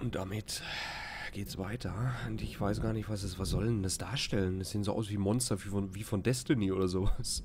Und damit geht's weiter. Und ich weiß gar nicht, was es, was soll denn das darstellen? Das sehen so aus wie Monster, wie von, wie von Destiny oder sowas.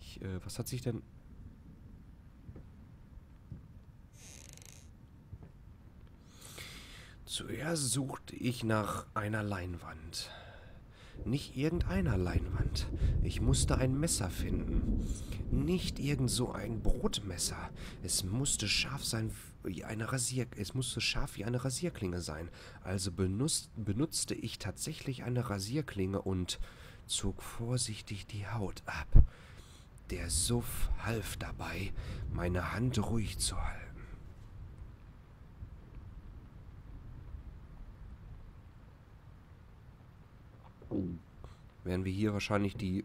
Ich, äh, was hat sich denn... Zuerst suchte ich nach einer Leinwand. Nicht irgendeiner Leinwand. Ich musste ein Messer finden. Nicht irgend so ein Brotmesser. Es musste scharf sein wie eine Rasier... Es musste scharf wie eine Rasierklinge sein. Also benutzt, benutzte ich tatsächlich eine Rasierklinge und zog vorsichtig die Haut ab. Der Suff half dabei, meine Hand ruhig zu halten. Werden wir hier wahrscheinlich die...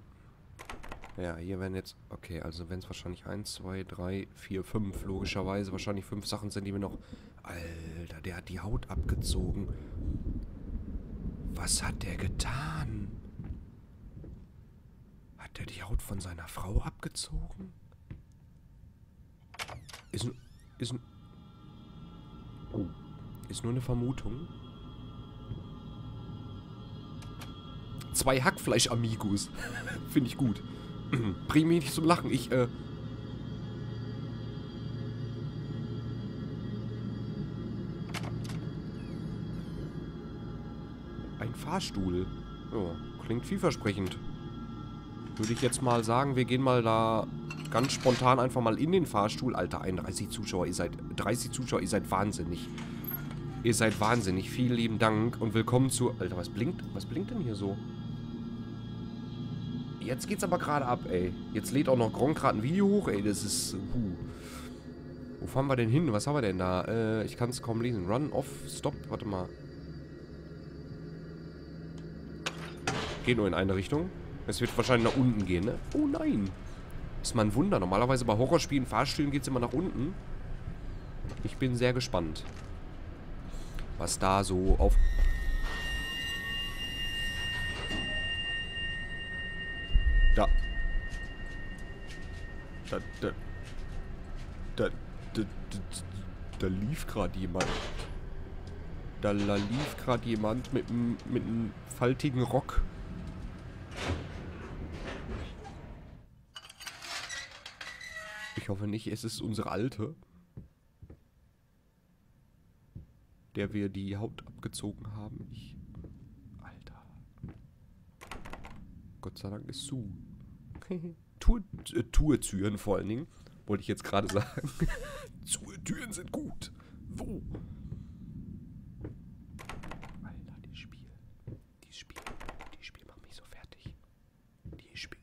Ja, hier werden jetzt... Okay, also wenn es wahrscheinlich 1, 2, 3, 4, 5, logischerweise wahrscheinlich 5 Sachen sind, die wir noch... Alter, der hat die Haut abgezogen. Was hat der getan? Hat der die Haut von seiner Frau abgezogen? Ist, ist, ist nur eine Vermutung. Zwei Hackfleisch-Amigos. Finde ich gut. Bring mich nicht zum Lachen. Ich, äh... Ein Fahrstuhl. Ja, klingt vielversprechend. Würde ich jetzt mal sagen, wir gehen mal da ganz spontan einfach mal in den Fahrstuhl. Alter, 31 Zuschauer, ihr seid... 30 Zuschauer, ihr seid wahnsinnig. Ihr seid wahnsinnig. Vielen lieben Dank und willkommen zu... Alter, was blinkt? Was blinkt denn hier so? Jetzt geht's aber gerade ab, ey. Jetzt lädt auch noch Gronk gerade ein Video hoch, ey. Das ist... Uh. Wo fahren wir denn hin? Was haben wir denn da? Äh, ich kann es kaum lesen. Run, off, stop. Warte mal. Geht nur in eine Richtung. Es wird wahrscheinlich nach unten gehen, ne? Oh nein. Ist mal ein Wunder. Normalerweise bei Horrorspielen, Fahrstühlen geht es immer nach unten. Ich bin sehr gespannt. Was da so auf... Da, da, da, da lief gerade jemand. Da, da lief gerade jemand mit einem mit faltigen Rock. Ich hoffe nicht, es ist unsere Alte. Der wir die Haut abgezogen haben. Ich... Alter. Gott sei Dank ist zu. Tour, äh, Tourtüren vor allen Dingen. Wollte ich jetzt gerade sagen. Tourtüren sind gut. Wo? Alter, die Spiel. Die Spiel. Die Spiel macht mich so fertig. Die Spiel.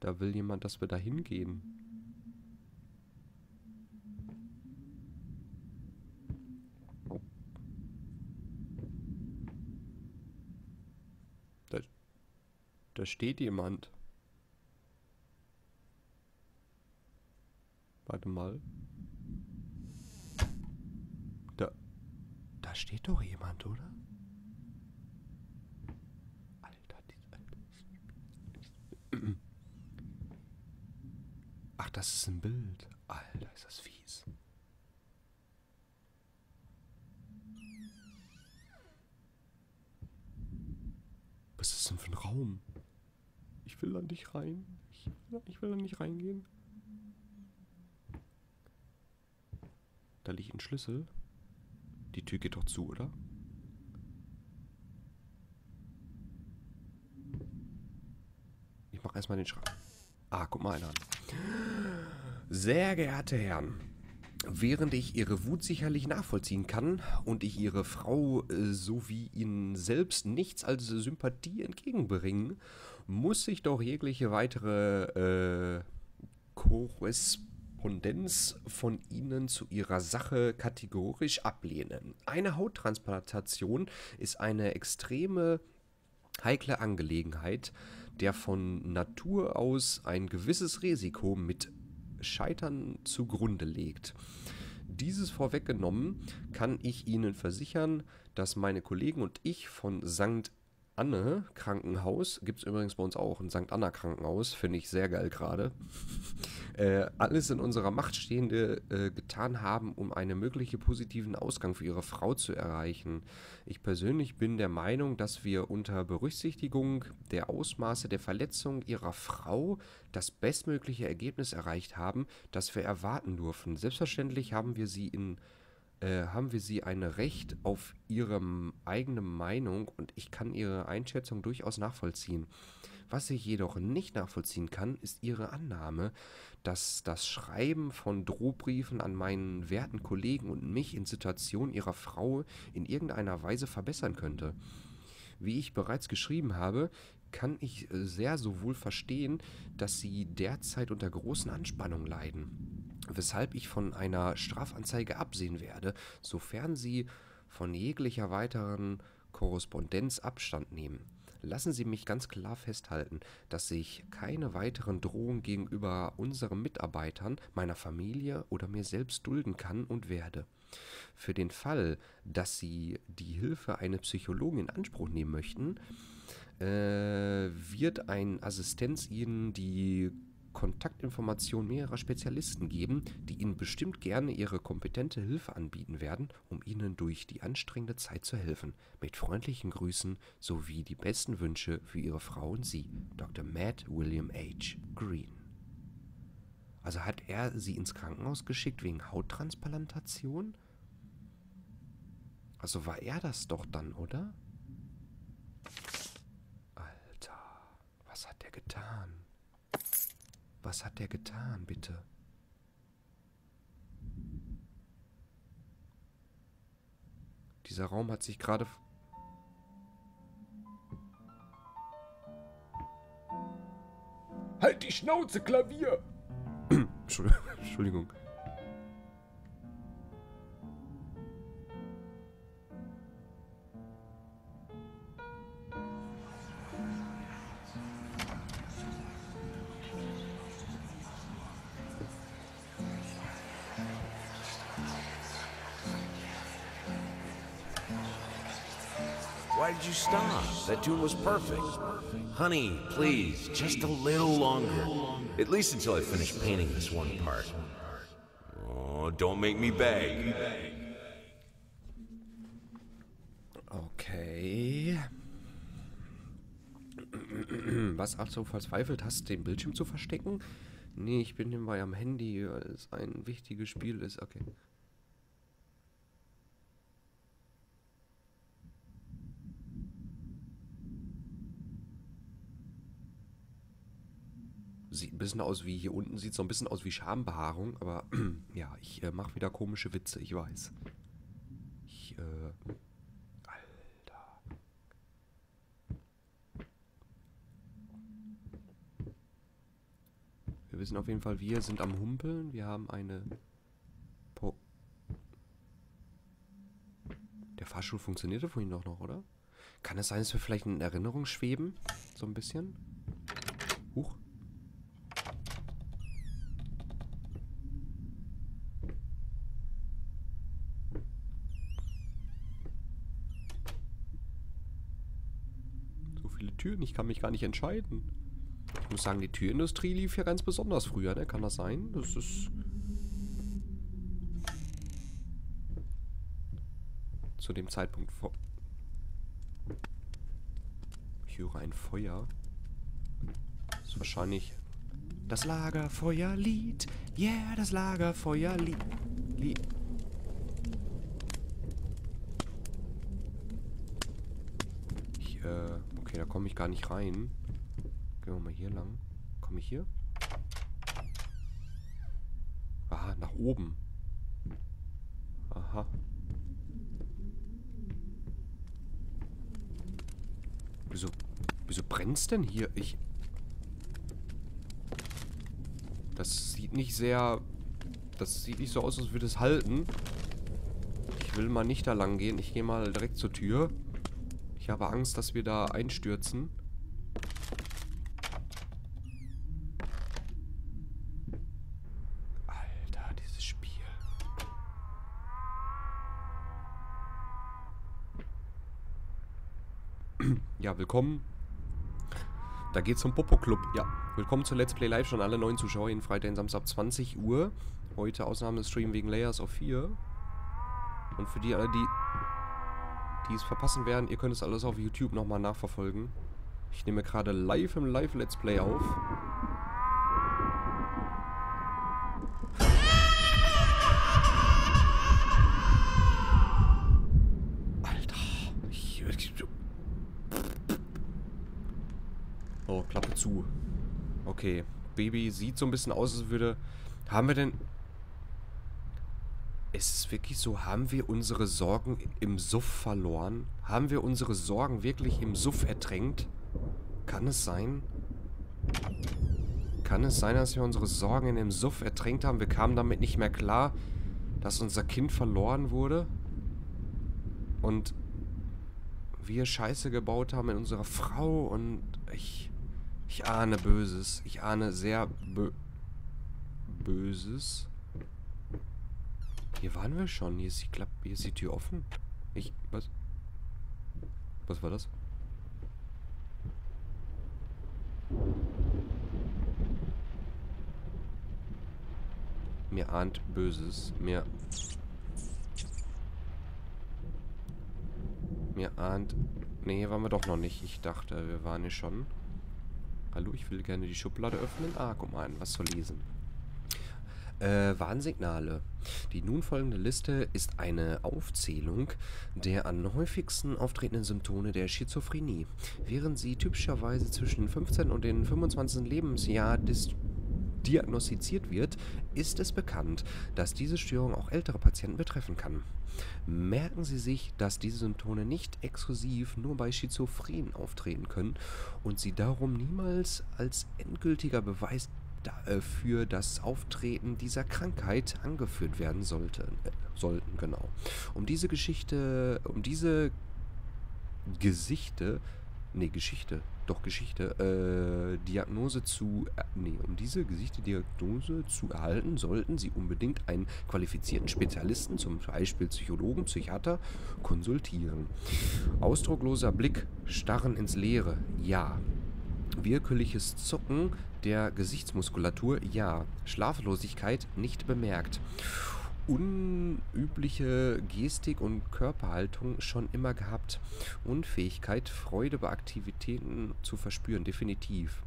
Da will jemand, dass wir da hingehen. Da, da steht jemand. Warte mal. Da, da steht doch jemand, oder? Alter, die. Ach, das ist ein Bild. Alter, ist das fies. Was ist das denn für ein Raum? Ich will da nicht rein. Ich, ich will da nicht reingehen. Da liegt ein Schlüssel. Die Tür geht doch zu, oder? Ich mach erstmal den Schrank. Ah, guck mal einer an. Sehr geehrte Herren, während ich Ihre Wut sicherlich nachvollziehen kann und ich Ihre Frau äh, sowie Ihnen selbst nichts als Sympathie entgegenbringen, muss ich doch jegliche weitere äh, Korrespondenz von Ihnen zu Ihrer Sache kategorisch ablehnen. Eine Hauttransplantation ist eine extreme heikle Angelegenheit, der von Natur aus ein gewisses Risiko mit Scheitern zugrunde legt. Dieses vorweggenommen kann ich Ihnen versichern, dass meine Kollegen und ich von St. Anne Krankenhaus, gibt es übrigens bei uns auch, ein St. Anna Krankenhaus, finde ich sehr geil gerade, äh, alles in unserer Macht Stehende äh, getan haben, um einen möglichen positiven Ausgang für ihre Frau zu erreichen. Ich persönlich bin der Meinung, dass wir unter Berücksichtigung der Ausmaße der Verletzung ihrer Frau das bestmögliche Ergebnis erreicht haben, das wir erwarten durften. Selbstverständlich haben wir sie in haben wir sie ein Recht auf ihre eigene Meinung und ich kann ihre Einschätzung durchaus nachvollziehen. Was ich jedoch nicht nachvollziehen kann, ist ihre Annahme, dass das Schreiben von Drohbriefen an meinen werten Kollegen und mich in Situationen ihrer Frau in irgendeiner Weise verbessern könnte. Wie ich bereits geschrieben habe, kann ich sehr sowohl verstehen, dass sie derzeit unter großen Anspannungen leiden weshalb ich von einer Strafanzeige absehen werde, sofern Sie von jeglicher weiteren Korrespondenz Abstand nehmen. Lassen Sie mich ganz klar festhalten, dass ich keine weiteren Drohungen gegenüber unseren Mitarbeitern, meiner Familie oder mir selbst dulden kann und werde. Für den Fall, dass Sie die Hilfe eines Psychologen in Anspruch nehmen möchten, äh, wird ein Assistenz Ihnen die Kontaktinformationen mehrerer Spezialisten geben, die Ihnen bestimmt gerne ihre kompetente Hilfe anbieten werden, um Ihnen durch die anstrengende Zeit zu helfen. Mit freundlichen Grüßen sowie die besten Wünsche für Ihre Frau und Sie, Dr. Matt William H. Green. Also hat er sie ins Krankenhaus geschickt wegen Hauttransplantation? Also war er das doch dann, oder? Alter, was hat er getan? Was hat der getan, bitte? Dieser Raum hat sich gerade... Halt die Schnauze, Klavier! Entschuldigung. Why did you stop? That tune was perfect. Honey, please, just a little longer. At least until I finish painting this one part. Oh, don't make me beg. Okay. Was ach so verzweifelt hast, den Bildschirm zu verstecken? Nee, ich bin nebenbei am Handy, weil es ein wichtiges Spiel ist. Okay. Sieht ein bisschen aus wie hier unten, sieht so ein bisschen aus wie Schambehaarung, aber ja, ich äh, mache wieder komische Witze, ich weiß. Ich, äh. Alter. Wir wissen auf jeden Fall, wir sind am Humpeln. Wir haben eine. Po Der Fahrstuhl funktionierte vorhin doch noch, oder? Kann es sein, dass wir vielleicht in Erinnerung schweben? So ein bisschen? Huch. Türen. Ich kann mich gar nicht entscheiden. Ich muss sagen, die Türindustrie lief ja ganz besonders früher, ne? Kann das sein? Das ist... Zu dem Zeitpunkt vor... Ich höre ein Feuer. Das ist wahrscheinlich... Das Lagerfeuerlied. Yeah, das Lagerfeuerlied. Lied. Ich, äh... Okay, da komme ich gar nicht rein. Gehen wir mal hier lang. Komme ich hier? Aha, nach oben. Aha. Wieso, wieso brennt's denn hier? Ich... Das sieht nicht sehr... Das sieht nicht so aus, als würde es halten. Ich will mal nicht da lang gehen. Ich gehe mal direkt zur Tür. Ich habe Angst, dass wir da einstürzen. Alter, dieses Spiel. Ja, willkommen. Da geht's zum Popo Club. Ja, willkommen zu Let's Play Live. Schon alle neuen Zuschauer jeden Freitag und Samstag 20 Uhr. Heute Ausnahmestream wegen Layers of 4. Und für die alle, die die es verpassen werden, ihr könnt es alles auf YouTube nochmal nachverfolgen. Ich nehme gerade live im Live-Let's Play auf. Oh, Klappe zu. Okay. Baby sieht so ein bisschen aus, als würde... Haben wir denn... Ist es wirklich so, haben wir unsere Sorgen im Suff verloren? Haben wir unsere Sorgen wirklich im Suff ertränkt? Kann es sein? Kann es sein, dass wir unsere Sorgen in dem Suff ertränkt haben? Wir kamen damit nicht mehr klar, dass unser Kind verloren wurde? Und wir Scheiße gebaut haben in unserer Frau und ich... Ich ahne Böses. Ich ahne sehr bö Böses. Hier waren wir schon. Hier ist die Klappe. Hier ist die Tür offen. Ich. Was? Was war das? Mir ahnt Böses. Mir. Mir ahnt. Nee, hier waren wir doch noch nicht. Ich dachte, wir waren hier schon. Hallo, ich will gerne die Schublade öffnen. Ah, guck mal was zu lesen. Äh, Warnsignale. Die nun folgende Liste ist eine Aufzählung der am häufigsten auftretenden Symptome der Schizophrenie. Während sie typischerweise zwischen dem 15. und dem 25. Lebensjahr diagnostiziert wird, ist es bekannt, dass diese Störung auch ältere Patienten betreffen kann. Merken Sie sich, dass diese Symptome nicht exklusiv nur bei Schizophrenen auftreten können und sie darum niemals als endgültiger Beweis für das Auftreten dieser Krankheit angeführt werden sollte, äh, sollten. Genau. Um diese Geschichte, um diese Gesichte nee, Geschichte, doch Geschichte, äh, Diagnose zu, äh, nee, um diese Gesichte-Diagnose zu erhalten, sollten Sie unbedingt einen qualifizierten Spezialisten, zum Beispiel Psychologen, Psychiater, konsultieren. Ausdruckloser Blick, Starren ins Leere, ja. Willkürliches Zucken der Gesichtsmuskulatur, ja. Schlaflosigkeit nicht bemerkt unübliche Gestik und Körperhaltung schon immer gehabt. Unfähigkeit, Freude bei Aktivitäten zu verspüren, definitiv.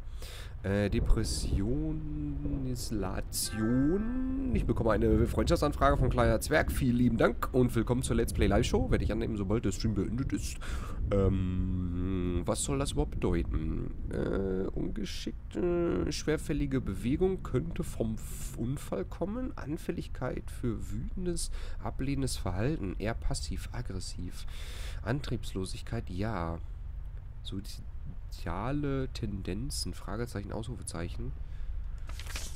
Äh, Depression, Isolation. Ich bekomme eine Freundschaftsanfrage von Kleiner Zwerg. Vielen lieben Dank und willkommen zur Let's Play Live Show. Werde ich annehmen, sobald der Stream beendet ist. Ähm, was soll das überhaupt bedeuten? Äh, ungeschickte, schwerfällige Bewegung könnte vom Unfall kommen. Anfälligkeit für wütendes, ablehnendes Verhalten, eher passiv-aggressiv. Antriebslosigkeit, ja. So soziale Tendenzen, Fragezeichen, Ausrufezeichen.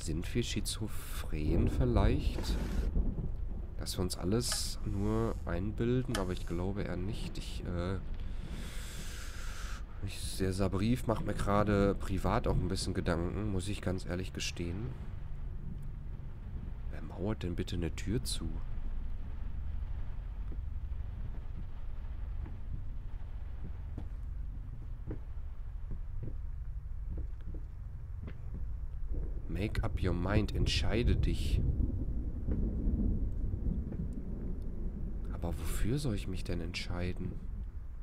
Sind wir schizophren vielleicht? Dass wir uns alles nur einbilden, aber ich glaube eher nicht. Ich, äh... Ich, dieser Brief macht mir gerade privat auch ein bisschen Gedanken, muss ich ganz ehrlich gestehen. Wer mauert denn bitte eine Tür zu? Make up your mind. Entscheide dich. Aber wofür soll ich mich denn entscheiden?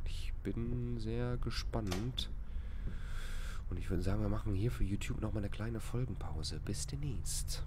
Ich bin sehr gespannt. Und ich würde sagen, wir machen hier für YouTube nochmal eine kleine Folgenpause. Bis demnächst.